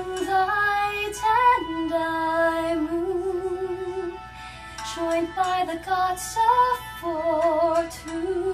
in thy I moon, joined by the gods of fortune.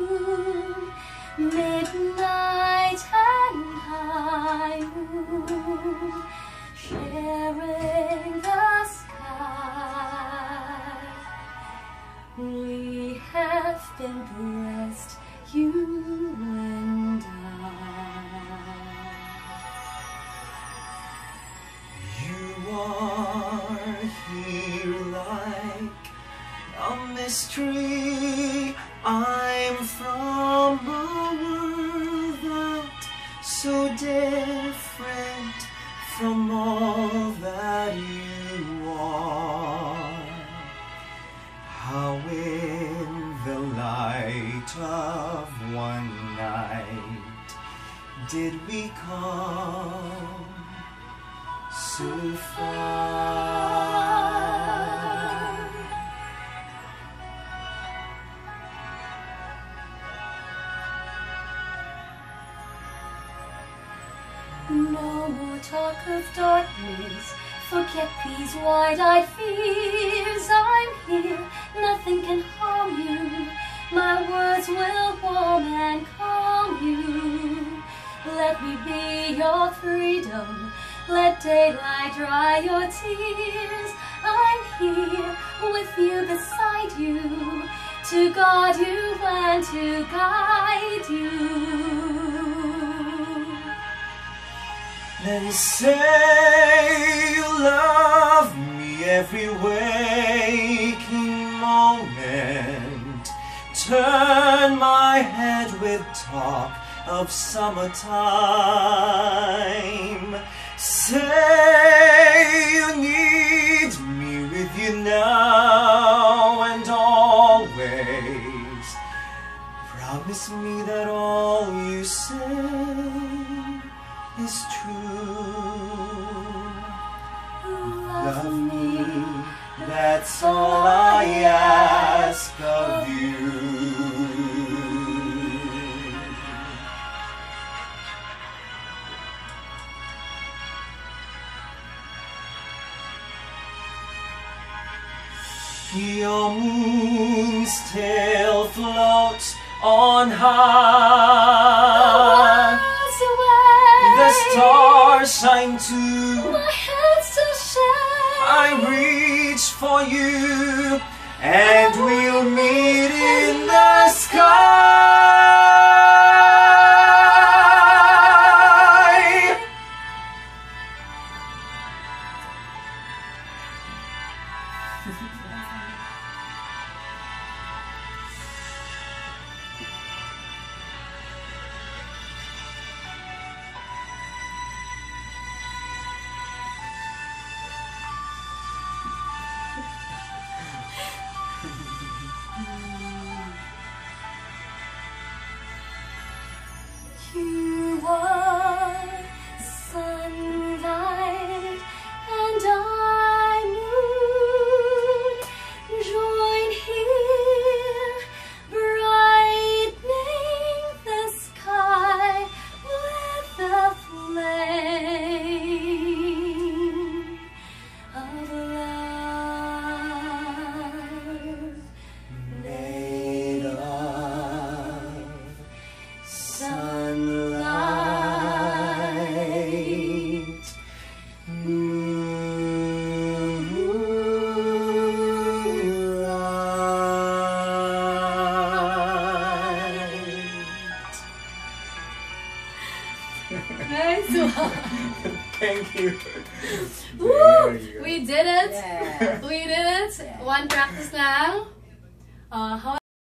Mystery. I'm from a world that so different from all that you are. How in the light of one night did we come so far? No more talk of darkness. Forget these wide-eyed fears. I'm here. Nothing can harm you. My words will warm and calm you. Let me be your freedom. Let daylight dry your tears. I'm here with you beside you to guard you and to guide you. Then say you love me every waking moment. Turn my head with talk of summertime. Say you need me with you now and always. Promise me that all you say is true. Love me, that's all I ask of you. Your moon's tail floats on high. Shine too. my head still shakes. I reach for you, You are Nice one. Thank you. Woo! You. We did it. Yeah. We did it. One practice now. Uh, how